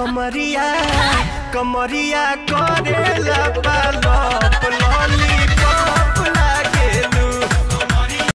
कमरिया कमरिया करे।